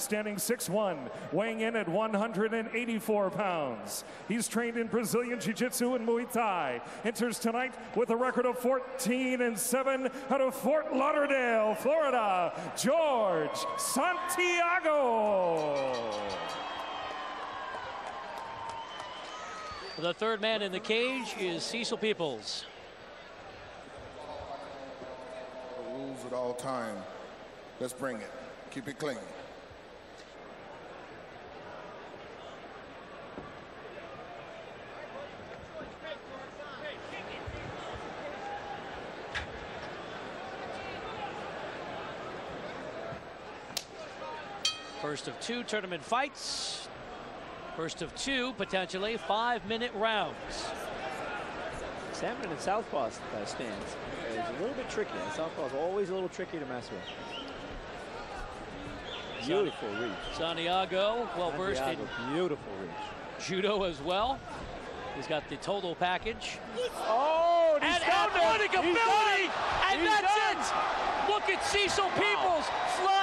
standing 6'1", weighing in at 184 pounds. He's trained in Brazilian Jiu-Jitsu and Muay Thai. Enters tonight with a record of 14 and 7 out of Fort Lauderdale, Florida, Jorge Santiago. The third man in the cage is Cecil Peoples. The rules at all time. Let's bring it. Keep it clean. First of two tournament fights. First of two, potentially, five-minute rounds. Salmon and Southpaw uh, stands is a little bit tricky. And Southpaw is always a little tricky to mess with. Beautiful reach. Santiago, well versed in beautiful reach. judo as well. He's got the total package. Oh, and and he's got athletic it. He's ability. it. And He's that's done. it. Look at Cecil Peoples Wow.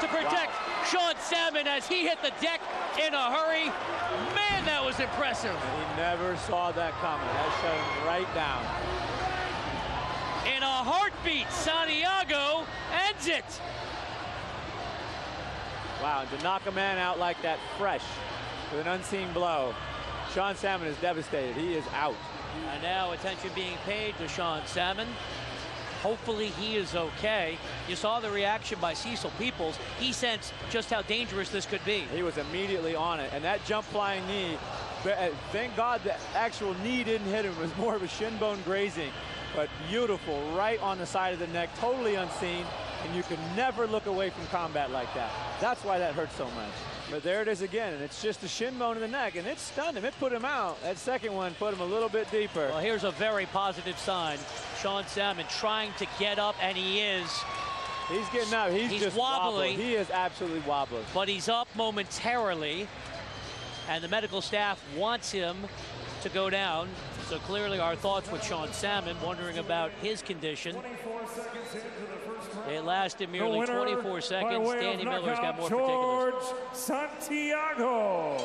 There to protect Sean Salmon as he hit the deck in a hurry. Man, that was impressive. He never saw that coming. That shut him right down. In a heartbeat, Santiago ends it. Wow, and to knock a man out like that fresh with an unseen blow. Sean Salmon is devastated. He is out. And now attention being paid to Sean Salmon. Hopefully he is okay. You saw the reaction by Cecil Peoples. He sensed just how dangerous this could be. He was immediately on it. And that jump flying knee, uh, thank God the actual knee didn't hit him. It was more of a shin bone grazing. But beautiful, right on the side of the neck, totally unseen. And you can never look away from combat like that. That's why that hurts so much. But there it is again, and it's just a shin bone in the neck, and it stunned him. It put him out. That second one put him a little bit deeper. Well, here's a very positive sign. Sean Salmon trying to get up, and he is, He's getting up. He's, He's just wobbly. He is absolutely wobbly. but he's up momentarily. And the medical staff wants him to go down. So clearly our thoughts with Sean Salmon, wondering about his condition. 24 seconds into the first round. It lasted merely 24 seconds. Danny Miller's got more particulars. Jorge Santiago.